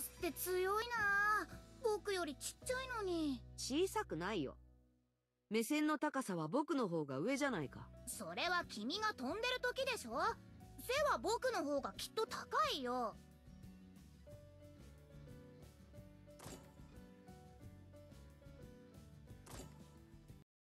スって強いな僕よりちっちゃいのに。小さくないよ。目線の高さは僕の方が上じゃないか。それは君が飛んでる時でしょ背は僕の方がきっと高いよ。